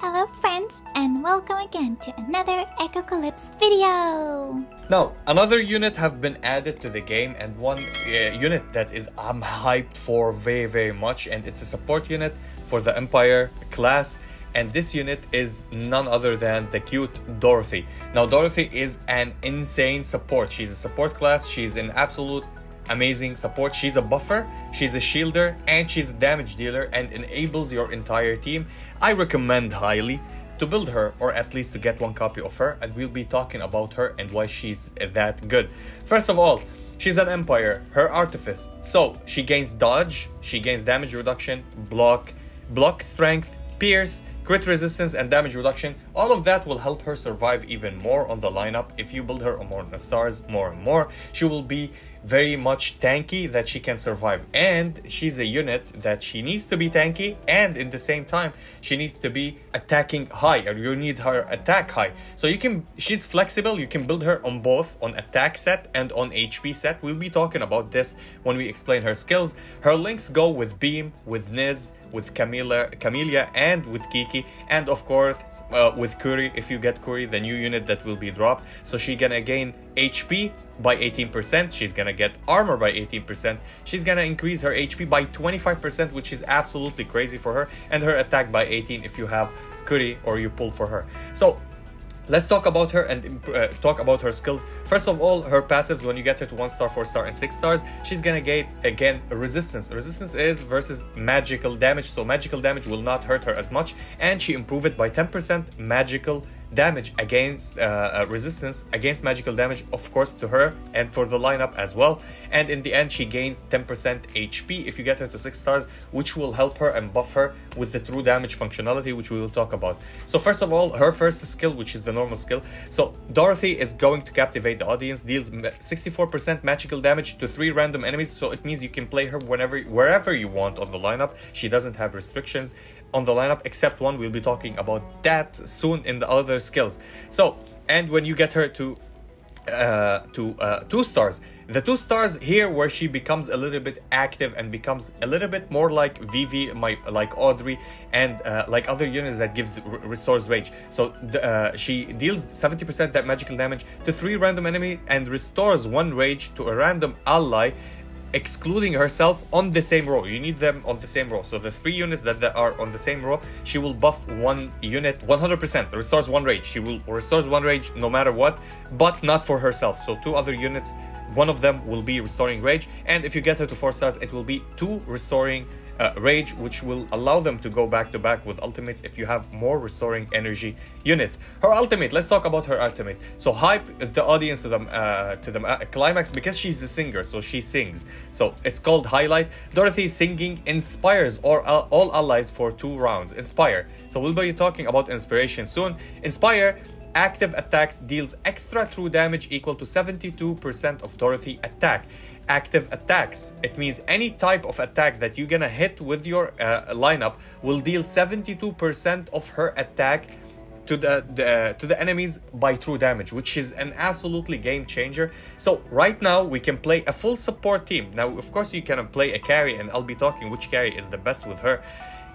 Hello friends and welcome again to another Echocalypse video! Now, another unit have been added to the game and one uh, unit that is I'm hyped for very very much and it's a support unit for the Empire class and this unit is none other than the cute Dorothy. Now Dorothy is an insane support. She's a support class, she's an absolute amazing support. She's a buffer, she's a shielder, and she's a damage dealer and enables your entire team. I recommend highly to build her or at least to get one copy of her and we'll be talking about her and why she's that good. First of all, She's an Empire, her Artifice. So, she gains dodge, she gains damage reduction, block, block strength, pierce, crit resistance, and damage reduction. All of that will help her survive even more on the lineup. If you build her on more stars more and more, she will be very much tanky that she can survive. And she's a unit that she needs to be tanky and in the same time she needs to be attacking high or you need her attack high. So you can she's flexible you can build her on both on attack set and on hp set. We'll be talking about this when we explain her skills. Her links go with beam with niz with Camilla, Camellia and with Kiki and of course uh, with Curry if you get Curry the new unit that will be dropped. So she gonna gain HP by 18%, she's gonna get armor by 18%, she's gonna increase her HP by 25%, which is absolutely crazy for her, and her attack by 18 if you have Curry or you pull for her. So Let's talk about her and uh, talk about her skills. First of all, her passives, when you get her to 1 star, 4 star, and 6 stars, she's gonna get, again, resistance. Resistance is versus magical damage, so magical damage will not hurt her as much, and she improved it by 10% magical damage against uh, uh, resistance against magical damage of course to her and for the lineup as well. And in the end she gains 10% HP if you get her to 6 stars which will help her and buff her with the true damage functionality which we will talk about. So first of all her first skill which is the normal skill. So Dorothy is going to captivate the audience deals 64% magical damage to 3 random enemies. So it means you can play her whenever wherever you want on the lineup. She doesn't have restrictions on the lineup except one we'll be talking about that soon in the other skills so and when you get her to uh, to uh, two stars the two stars here where she becomes a little bit active and becomes a little bit more like Vivi, my like Audrey, and uh, like other units that gives restores rage. So uh, she deals 70% that magical damage to three random enemy and restores one rage to a random ally excluding herself on the same row. You need them on the same row. So the three units that, are on the same row, she will buff one unit 100%, restores one rage. She will restores one rage no matter what, but not for herself. So two other units, one of them will be restoring rage. And if you get her to four stars, it will be two restoring uh, rage which will allow them to go back to back with ultimates if you have more restoring energy units. Her ultimate let's talk about her ultimate. So hype the audience to the uh, to the uh, climax because she's a singer so she sings. So it's called highlight. Dorothy singing inspires or all allies for two rounds. Inspire. So we'll be talking about inspiration soon. Inspire active attacks deals extra true damage equal to 72% of Dorothy attack active attacks. It means any type of attack that you're gonna hit with your uh, lineup will deal 72% of her attack to the, the to the enemies by true damage, which is an absolutely game changer. So right now we can play a full support team. Now, of course, you can play a carry, and I'll be talking which carry is the best with her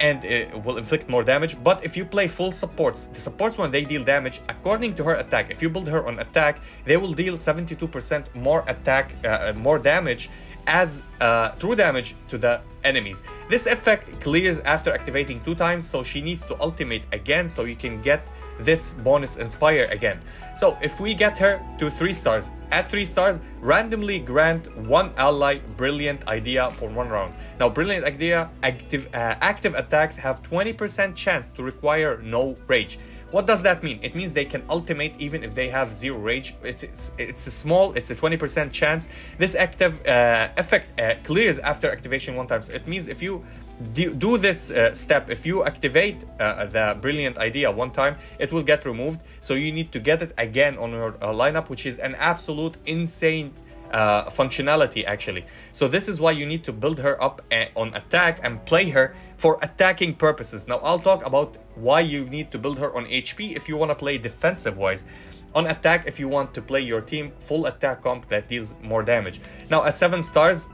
and it will inflict more damage. But if you play full supports, the supports when they deal damage, according to her attack, if you build her on attack, they will deal 72% more attack, uh, uh, more damage as uh, true damage to the enemies. This effect clears after activating two times, so she needs to ultimate again so you can get this bonus inspire again. So if we get her to 3 stars, at 3 stars, randomly grant one ally brilliant idea for one round. Now brilliant idea, active, uh, active attacks have 20% chance to require no rage. What does that mean? It means they can ultimate even if they have zero rage. It's, it's a small, it's a 20% chance. This active uh, effect uh, clears after activation one time. So it means if you do, do this uh, step, if you activate uh, the brilliant idea one time, it will get removed. So you need to get it again on your uh, lineup, which is an absolute insane uh, functionality actually. So this is why you need to build her up uh, on attack and play her for attacking purposes. Now I'll talk about why you need to build her on HP if you want to play defensive wise. On attack if you want to play your team full attack comp that deals more damage. Now at 7 stars,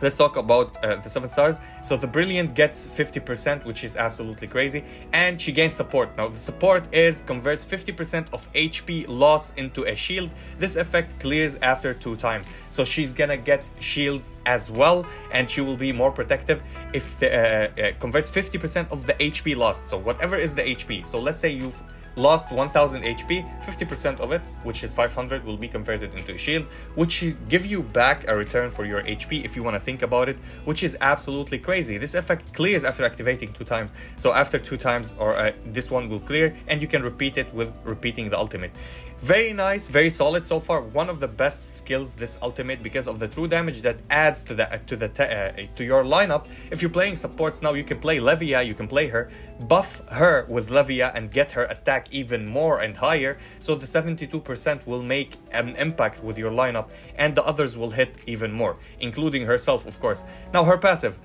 Let's talk about uh, the 7 stars. So the Brilliant gets 50%, which is absolutely crazy. And she gains support. Now the support is converts 50% of HP loss into a shield. This effect clears after two times. So she's gonna get shields as well. And she will be more protective if the uh, uh, converts 50% of the HP lost. So whatever is the HP. So let's say you've lost 1000 HP, 50% of it, which is 500, will be converted into a shield, which give you back a return for your HP if you want to think about it, which is absolutely crazy. This effect clears after activating two times. So after two times, or uh, this one will clear, and you can repeat it with repeating the ultimate. Very nice, very solid so far. One of the best skills this ultimate because of the true damage that adds to the to the uh, to your lineup. If you're playing supports now, you can play Levia, you can play her, buff her with Levia and get her attack even more and higher. So the 72% will make an impact with your lineup, and the others will hit even more, including herself, of course. Now her passive.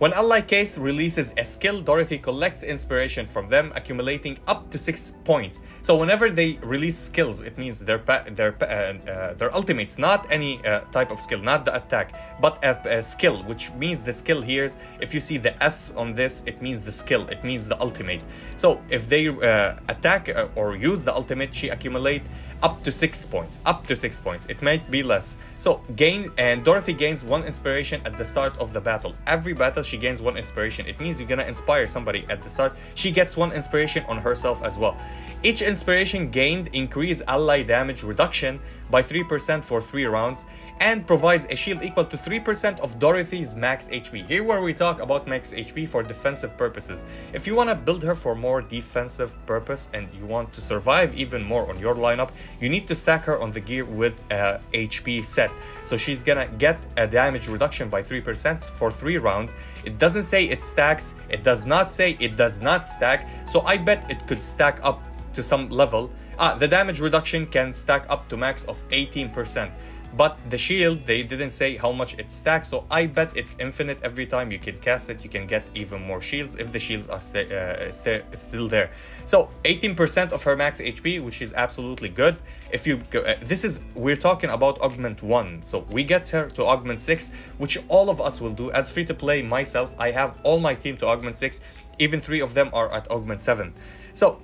When Ally Case releases a skill, Dorothy collects inspiration from them, accumulating up to 6 points. So whenever they release skills, it means their their uh, uh, their ultimates, not any uh, type of skill, not the attack, but a, a, skill, which means the skill here is, if you see the S on this, it means the skill, it means the ultimate. So if they uh, attack uh, or use the ultimate, she accumulate up to six points up to six points. It might be less. So gain and dorothy gains one inspiration at the start of the battle. Every battle she gains one inspiration. It means you're gonna inspire somebody at the start. She gets one inspiration on herself as well. Each inspiration gained increase ally damage reduction by 3% for 3 rounds and provides a shield equal to 3% of Dorothy's max HP. Here where we talk about max HP for defensive purposes. If you want to build her for more defensive purpose and you want to survive even more on your lineup, you need to stack her on the gear with a HP set. So she's gonna get a damage reduction by 3% for 3 rounds. It doesn't say it stacks, it does not say it does not stack, so I bet it could stack up to some level. Ah, the damage reduction can stack up to max of 18%. But the shield, they didn't say how much it stacks, so I bet it's infinite every time you can cast it, you can get even more shields if the shields are st uh, st still there. So 18% of her max HP, which is absolutely good. If you uh, this is, we're talking about augment 1, so we get her to augment 6, which all of us will do. As free to play myself, I have all my team to augment 6, even three of them are at augment 7. So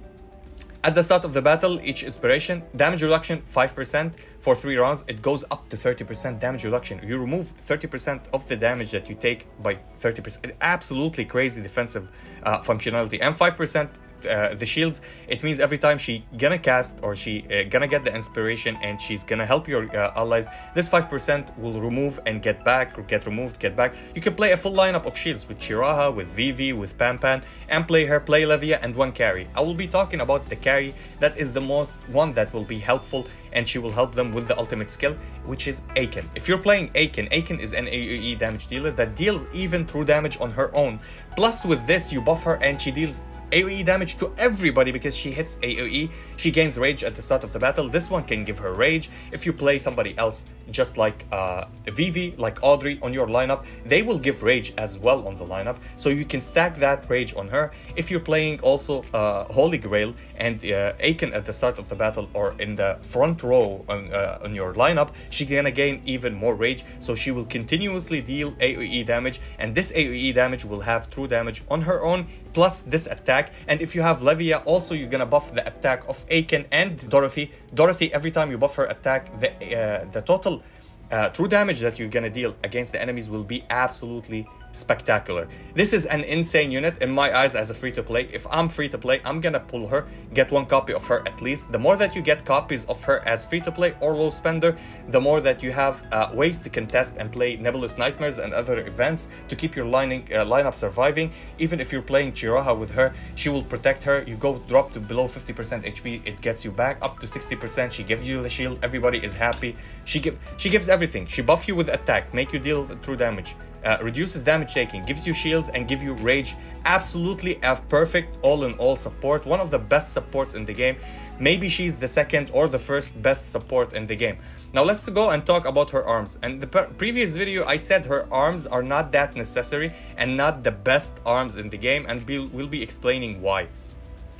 at the start of the battle, each inspiration, damage reduction 5% for 3 rounds, it goes up to 30% damage reduction. You remove 30% of the damage that you take by 30%. Absolutely crazy defensive uh, functionality. And 5% uh, the shields it means every time she gonna cast or she uh, gonna get the inspiration and she's gonna help your uh, allies this 5% will remove and get back or get removed get back. You can play a full lineup of shields with Chiraha with Vivi with Panpan and play her play Levia and one carry. I will be talking about the carry that is the most one that will be helpful and she will help them with the ultimate skill which is Aiken. If you're playing Aiken Aiken is an AoE damage dealer that deals even true damage on her own. Plus with this you buff her and she deals AoE damage to everybody because she hits AoE. She gains rage at the start of the battle. This one can give her rage. If you play somebody else just like uh, Vivi, like Audrey on your lineup, they will give rage as well on the lineup. So you can stack that rage on her. If you're playing also uh, Holy Grail and uh, Aiken at the start of the battle or in the front row on, uh, on your lineup, she's gonna gain even more rage. So she will continuously deal AoE damage and this AoE damage will have true damage on her own plus this attack. And if you have Levia, also you're gonna buff the attack of Aiken and Dorothy. Dorothy, every time you buff her attack, the uh, the total uh, true damage that you're gonna deal against the enemies will be absolutely spectacular. This is an insane unit in my eyes as a free to play. If I'm free to play, I'm gonna pull her, get one copy of her at least. The more that you get copies of her as free to play or low spender, the more that you have uh, ways to contest and play Nebulous Nightmares and other events to keep your lining, uh, lineup surviving. Even if you're playing Chiraha with her, she will protect her. You go drop to below 50% HP, it gets you back up to 60%. She gives you the shield, everybody is happy. She give she gives everything. She buff you with attack, make you deal true damage uh, reduces damage taking, gives you shields and give you rage. Absolutely a perfect all-in-all support. One of the best supports in the game. Maybe she's the second or the first best support in the game. Now let's go and talk about her arms. And the previous video I said her arms are not that necessary and not the best arms in the game and we'll be explaining why.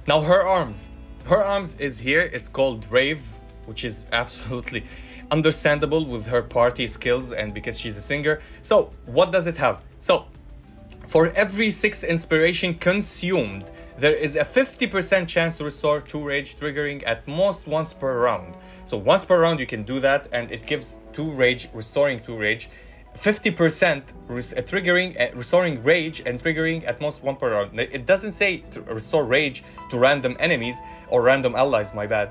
Now her arms. Her arms is here. It's called Rave, which is absolutely understandable with her party skills and because she's a singer. So, what does it have? So, for every 6 inspiration consumed, there is a 50% chance to restore 2 rage, triggering at most once per round. So once per round you can do that and it gives 2 rage, restoring 2 rage. 50% res- uh, triggering, uh, restoring rage and triggering at most one per round. It doesn't say to restore rage to random enemies or random allies, my bad.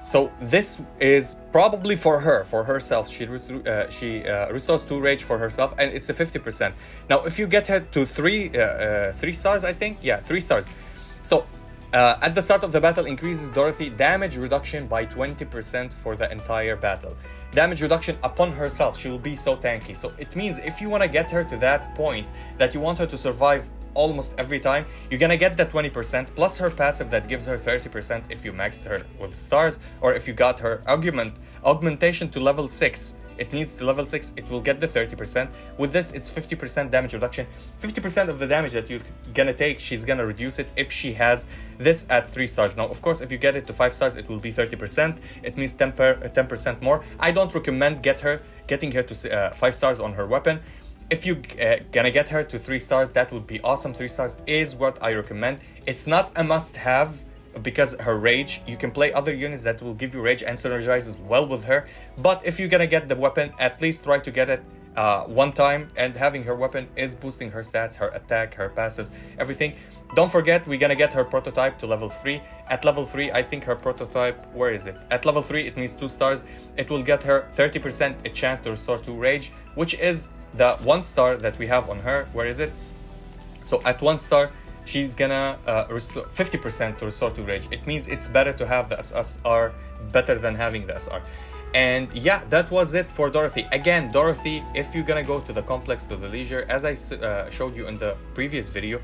So this is probably for her, for herself. She uh, she uh, restores two rage for herself, and it's a fifty percent. Now, if you get her to three uh, uh three stars, I think, yeah, three stars. So uh, at the start of the battle, increases Dorothy damage reduction by 20% for the entire battle. Damage reduction upon herself, she will be so tanky. So it means if you want to get her to that point that you want her to survive almost every time, you're gonna get that 20% plus her passive that gives her 30% if you maxed her with stars or if you got her augment augmentation to level 6 it needs to level 6, it will get the 30%. With this, it's 50% damage reduction. 50% of the damage that you're gonna take, she's gonna reduce it if she has this at 3 stars. Now, of course, if you get it to 5 stars, it will be 30%. It means 10 10% more. I don't recommend get her getting her to uh, 5 stars on her weapon. If you uh, gonna get her to 3 stars, that would be awesome. 3 stars is what I recommend. It's not a must-have because her rage you can play other units that will give you rage and synergizes well with her. But if you're gonna get the weapon at least try to get it uh, one time. And having her weapon is boosting her stats her attack her passives everything. Don't forget we're gonna get her prototype to level 3 at level 3 i think her prototype where is it? At level 3 it means 2 stars. It will get her 30% a chance to restore 2 rage which is the 1 star that we have on her where is it so at 1 star she's gonna uh, restore 50% to restore to rage. It means it's better to have the SSR better than having the SR. And yeah, that was it for Dorothy. Again, Dorothy, if you're gonna go to the complex to the leisure, as I uh, showed you in the previous video,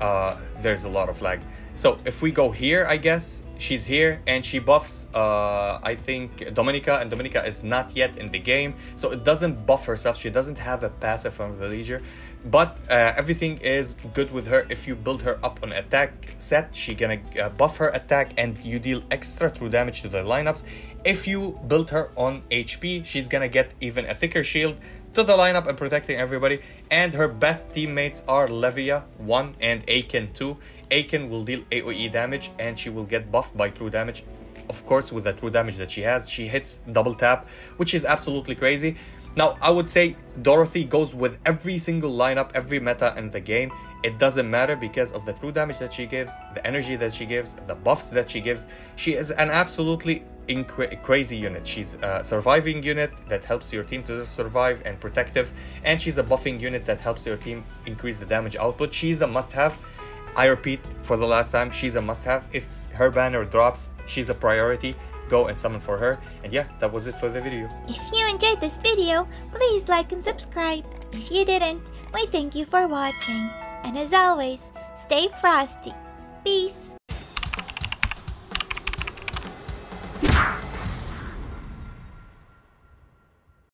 uh, there's a lot of lag. So if we go here, I guess, she's here and she buffs, uh, I think, Dominica, and Dominica is not yet in the game. So it doesn't buff herself. She doesn't have a passive from the leisure but uh, everything is good with her. If you build her up on attack set she gonna uh, buff her attack and you deal extra true damage to the lineups. If you build her on hp she's gonna get even a thicker shield to the lineup and protecting everybody. And her best teammates are levia 1 and aiken 2 aiken will deal aoe damage and she will get buffed by true damage of course with the true damage that she has she hits double tap which is absolutely crazy now, I would say Dorothy goes with every single lineup, every meta in the game. It doesn't matter because of the true damage that she gives, the energy that she gives, the buffs that she gives. She is an absolutely crazy unit. She's a surviving unit that helps your team to survive and protective, and she's a buffing unit that helps your team increase the damage output. She's a must-have. I repeat for the last time, she's a must-have. If her banner drops, she's a priority go and summon for her. And yeah, that was it for the video. If you enjoyed this video, please like and subscribe. If you didn't, we thank you for watching. And as always, stay frosty. Peace.